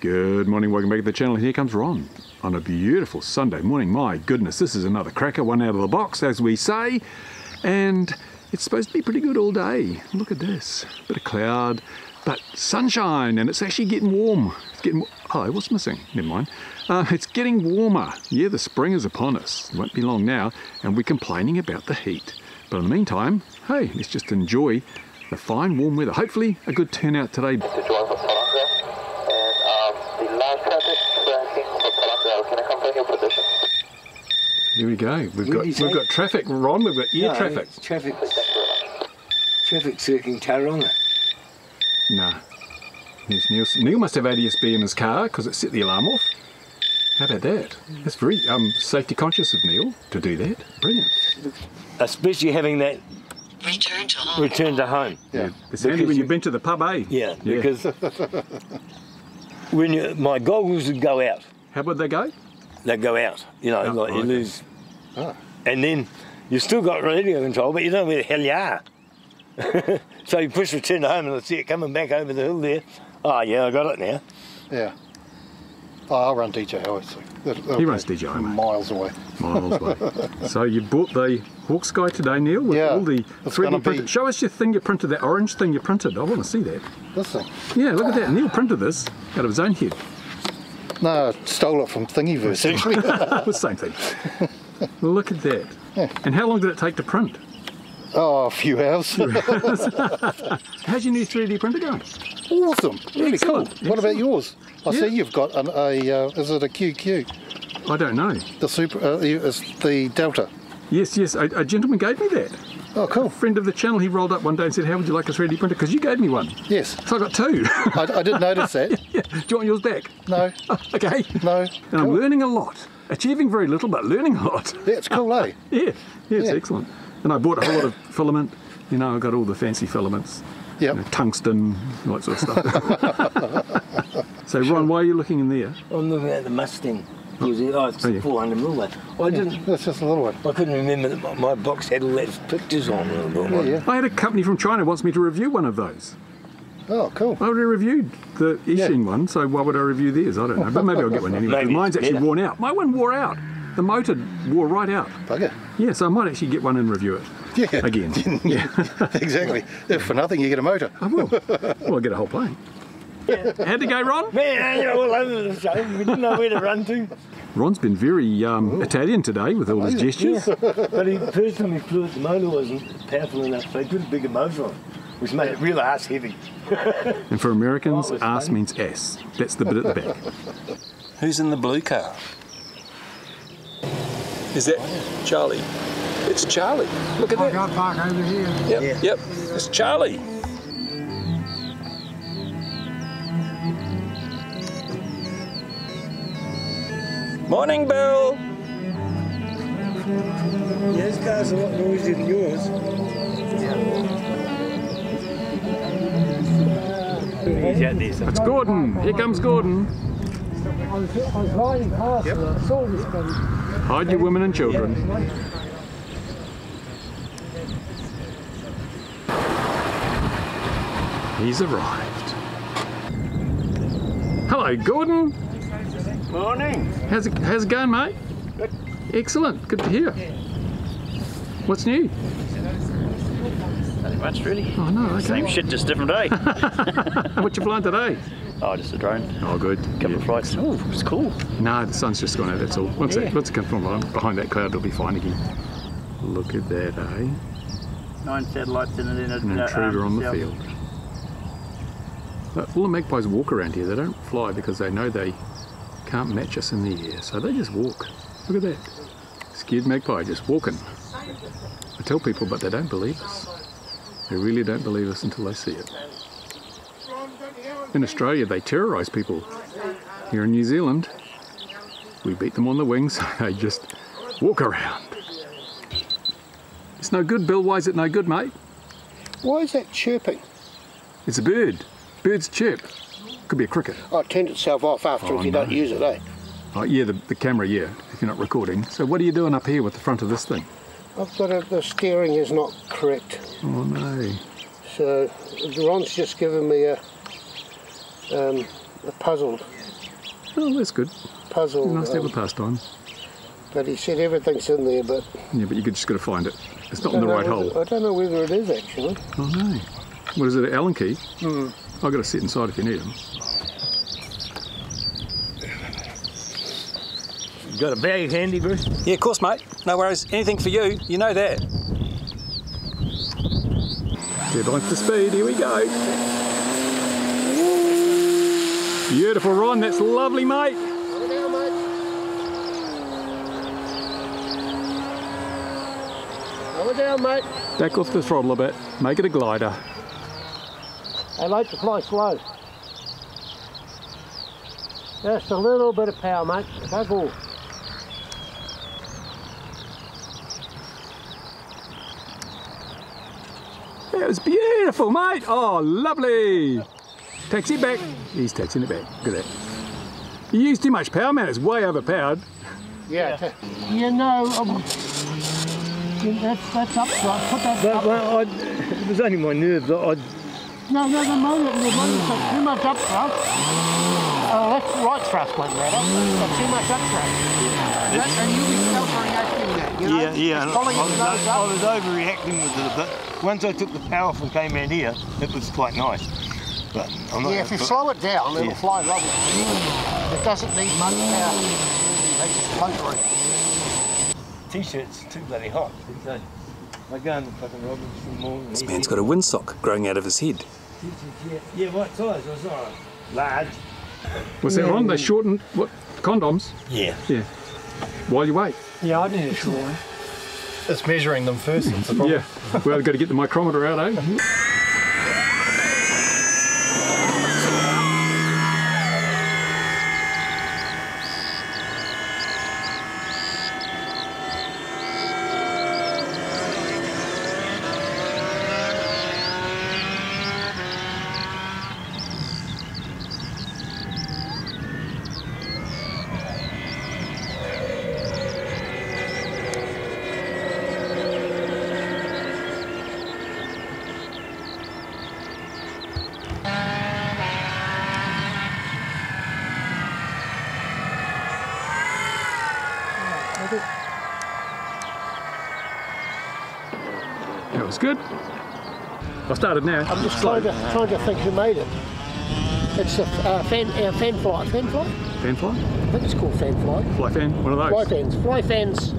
Good morning, welcome back to the channel. Here comes Ron on a beautiful Sunday morning. My goodness, this is another cracker, one out of the box, as we say. And it's supposed to be pretty good all day. Look at this. Bit of cloud, but sunshine, and it's actually getting warm. It's getting. Oh, what's missing? Never mind. Uh, it's getting warmer. Yeah, the spring is upon us. It won't be long now, and we're complaining about the heat. But in the meantime, hey, let's just enjoy the fine warm weather. Hopefully, a good turnout today. To drive for Palanga. And um, the last traffic tracking for Palanga. Can I confirm your position? Here we go. We've What got did we've say? got traffic, Ron. We've got air No, traffic. Traffic, Thank you very much. traffic circling Tauranga. Nah. Yes, Neil, Neil must have ADSB in his car because it set the alarm off. How about that? That's very um, safety conscious of Neil to do that. Brilliant. Especially having that Return to home. return to home. Yeah. It's handy Because when you- you've been to the pub, eh? Yeah, because when you, my goggles would go out, How would they go? they'd go out. You know, Oh, like you right. lose. And then you've still got radio control, but you don't know where the hell you are. so you push return to home and I see it coming back over the hill there. Oh, yeah, I got it now. Yeah. Oh, I'll run DJ Highway. So that'll- that'll He runs DJ Highway. Miles away. Miles away. so you bought the Hawk Sky today, Neil, with Yeah, all the 3D gonna be- Show us your thing you printed, that orange thing you printed. I want to see that. This thing. Yeah, look at that. Neil printed this out of his own head. No, I stole it from Thingiverse actually. the same thing. look at that. And how long did it take to print? oh, a few hours. How's your new 3D printer going? Awesome. Really Excellent, cool. What about yours? I Yeah. see you've got an, a. Uh, is it a QQ? I don't know. The super. Uh, is the Delta. Yes, yes, a, a gentleman gave me that. Oh, cool. friend of the channel, he rolled up one day and said, How would you like a 3D printer? Because you gave me one. Yes, So I got two. I, I did notice that. yeah. Do you want yours back? No, okay. no. And I'm learning a lot. Achieving very little, but learning a lot. Yeah, it's cool, eh? yeah, yeah, it's Yeah. excellent. And I bought a whole lot of filament. You know, I got all the fancy filaments. Yep. you know, tungsten, all that sort of stuff. so, Ron, why are you looking in there? I'm looking at the Mustang. Oh, oh it's Oh, yeah. 400 mil one. I didn't. That's just a little one. I couldn't remember that my, my box had all those pictures on it. Yeah, yeah. I had a company from China wants me to review one of those. Oh, cool. I already reviewed the Eachine one, so why would I review theirs? I don't know, but maybe I'll get one anyway. Mine's actually better. worn out. My one wore out. The motor wore right out. Bugger. Yeah, so I might actually get one and review it Yeah. again. yeah, exactly. If for nothing, you get a motor. I will. Well, I'll get a whole plane. How'd it go, Ron? Man, you're all over the show. We didn't know where to run to. Ron's been very um, Italian today with all his gestures. But he personally flew it, the motor wasn't powerful enough, so he put a bigger motor on, which made it real ass heavy. And for Americans, Oh, ass fun. means ass. That's the bit at the back. Who's in the blue car? Is that Charlie? It's Charlie. Look at oh, that. car park over here. Yep, yep. It's Charlie. Morning, Bill. Yeah, his car's a lot noisier than yours. He's. It's Gordon. Here comes Gordon. I was, I was riding past and I saw this bloody Hide your women and children. He's arrived. Hello, Gordon. Morning. How's it, how's it going, mate? Excellent. Good to hear. What's new? Nothing much really. Oh, no, okay. Same shit, just different day. What you flying today? oh, just a drone. Oh, good. Couple of flights. Oh, it's cool. No, the sun's just gone out, that's all. Once, it, Yeah. once it comes from behind- that cloud, it'll be fine again. Look at that, eh? Nine satellites in it. In a, An intruder um, on the field. But all the magpies walk around here. They don't fly because they know they can't match us in the air. So they just walk. Look at that. Scared magpie just walking. I tell people, but they don't believe us. They really don't believe us until they see it. In Australia, they terrorise people. Here in New Zealand, we beat them on the wings. they just walk around. It's no good, Bill. Why is it no good, mate? Why is that chirping? It's a bird. Birds chirp. Could be a cricket. Oh, it turns itself off after Oh, if you don't use it, eh? Oh, yeah, the, the camera, yeah, if you're not recording. So what are you doing up here with the front of this thing? I've got a, the steering is not correct. Oh, no. So Ron's just given me a um, puzzled, Oh, that's good. puzzled. Nice to have a um, pastime. but he said everything's in there, but Yeah, but you could just got to find it. It's not in the right hole. I don't know whether it is actually. Oh no. What is it, an Allen key? Hmm. I've got to sit inside if you need them. You got a bag handy, Bruce? Yeah, of course, mate. No worries. Anything for you. You know that. Get on to speed, here we go. Beautiful, Ron, that's lovely, mate. Slow down, mate. Slow down, mate. Back off the throttle a bit, make it a glider. I like to fly slow. Just a little bit of power, mate. That's all. It was beautiful, mate. Oh, lovely. Taxi it back. He's taxiing it back. Look at that. You use too much power, man. It's way overpowered. Yeah. Yeah, yeah no. Um, that's, that's up. Right. Put that But, up. well, I, it was only my nerves. I, I, No, no, the motor, the motor's got too much up thrust. Uh, oh, that's right thrust went right up. Got too much up thrust. That, and you'll be self-reacting that, you know? yeah, yeah. and I, I was, nose I was overreacting with it a bit. Once I took the power off and came out here, it was quite nice. But I'm not. Yeah, if you but- slow it down, it'll Yeah. fly lovely. It doesn't need much power. They just float around. T-shirt's too bloody hot. So I go in the fucking Robbins from morning. This man's got a windsock growing out of his head. Yeah, yeah, what size? Was alright. Large. What's that, Ron? They shortened, what, condoms? Yeah. Yeah. While you wait. Yeah, I need a short one. It's measuring them first. It's the problem. Yeah. Well, I've got to get the micrometer out, eh? That was good. I started now. I'm just trying to, trying to think who made it. It's a uh, fan, uh, fan fly. Fan fly? Fan fly? I think it's called fan fly. Fly fan? One of those? Fly fans. Fly fans.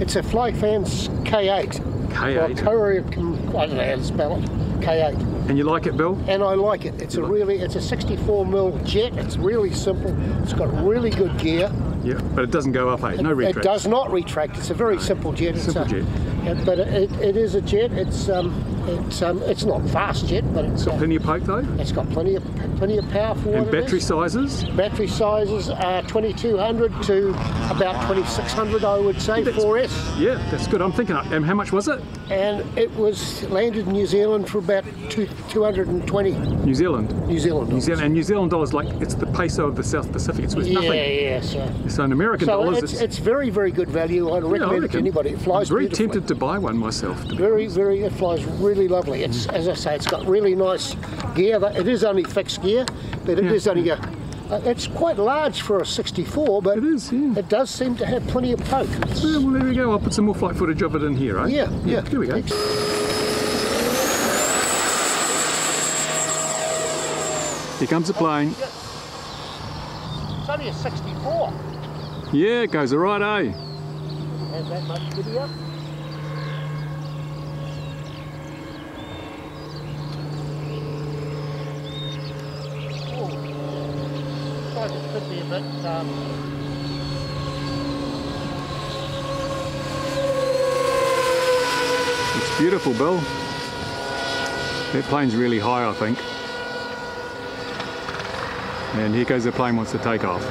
It's a fly fans K8. K8. Korea, I don't know how to spell it. K8. And you like it, Bill? and I like it. It's a really, it's a 64 mil jet. It's really simple. It's got really good gear. Yeah. But it doesn't go up, eh? No retract. It does not retract. It's a very simple jet. It's Simple a, jet. But it, it is a jet. It's um, it's um, it's not fast yet, but it's uh, Plenty of poke, though? it's got plenty of plenty of power for And battery sizes? Battery sizes are 2200 to about 2600, I would say, 4S. Yeah, that's good. I'm thinking, um, how much was it? And it was landed in New Zealand for about two, 220 New Zealand. New Zealand. New Zealand and New Zealand dollars like it's the peso of the South Pacific. It's worth Yeah, nothing. yeah. yeah. So, So in American so dollars, it's, it's very, very good value. I'd yeah, recommend it to anybody. It flies I'm very tempted to buy one myself. Very, very, it flies really lovely. It's, as I say, it's got really nice gear. That- It is only fixed gear, but it is Yeah. only a. Uh, it's quite large for a 64, but It is, yeah. it does seem to have plenty of poke. Yeah, well, there we go. I'll put some more flight footage of it in here, eh? yeah, yeah. Here we go. Here comes the plane. It's only a 64. Yeah, it goes all right, eh? Has that much video? It could be a bit. Um, It's beautiful, Bill. That plane's really high, I think. And here goes the plane wants to take off.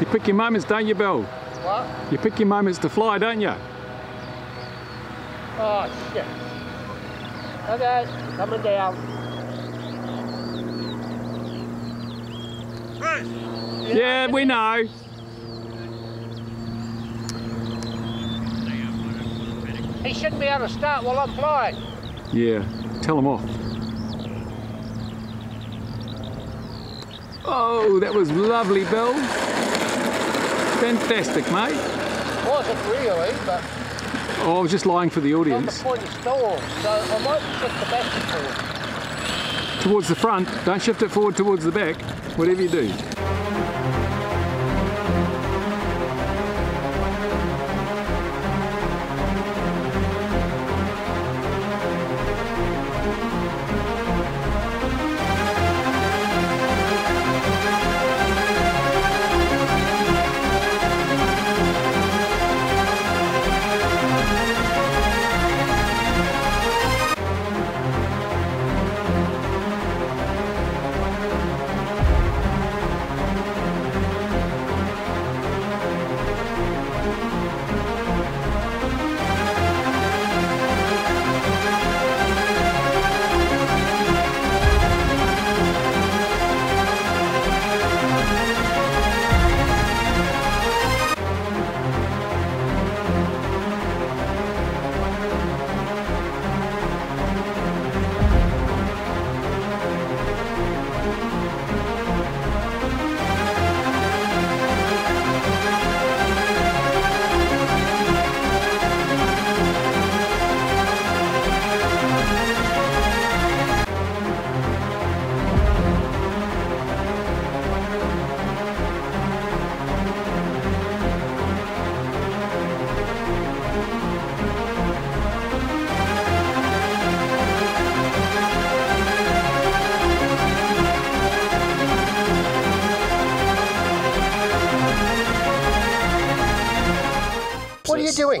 You pick your moments, don't you, Bill? what? You pick your moments to fly, don't you? Oh, shit. Okay, coming down. Yeah, we know. He shouldn't be able to start while I'm flying. Yeah, tell him off. Oh, that was lovely, Bill. Fantastic, mate. Wasn't really, but Oh, I was just lying for the on the audience. point of stall, so I might shift the back forward. Towards the front, don't shift it forward towards the back, whatever you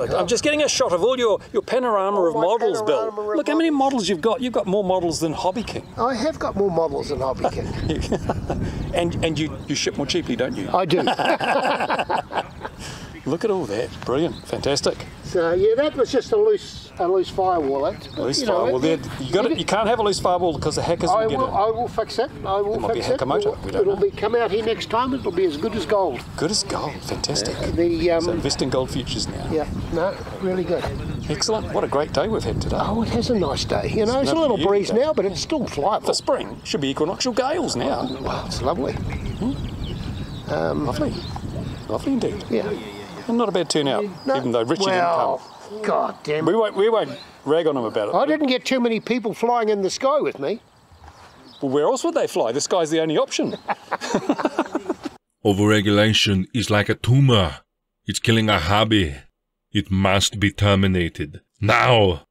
do. What are you doing? Look, I'm just getting a shot of all your, your panorama of my models, Bill. of Look how many models you've got. You've got more models than Hobby King. I have got more models than Hobby King. And and you, you ship more cheaply, don't you? I do. Look at all that. Brilliant. Fantastic. so yeah, that was just a loose a loose firewall. That, eh? Loose you know, firewall it- You got it. You can't have a loose firewall because the hackers I will get will, it. I will fix it. I will It might be fix it. Hakamoto, we don't It'll know. be come out here next time. It'll be as good as gold. Good as gold. Fantastic. Uh, the um, So invest in gold futures now. yeah, no, really good. Excellent. What a great day we've had today. Oh, it has a nice day. You know, it's a little breeze day. now, but it's still For The spring should be equinoctial gales now. Wow, it's lovely. Hmm. Um, lovely. Lovely indeed. Yeah. And not a bad turnout, No, even though Richie well, didn't come. God damn come. We it. won't, we won't rag on him about it. I didn't get too many people flying in the sky with me. Well, where else would they fly? The sky's the only option. Overregulation is like a tumor. It's killing our hobby. It must be terminated. Now!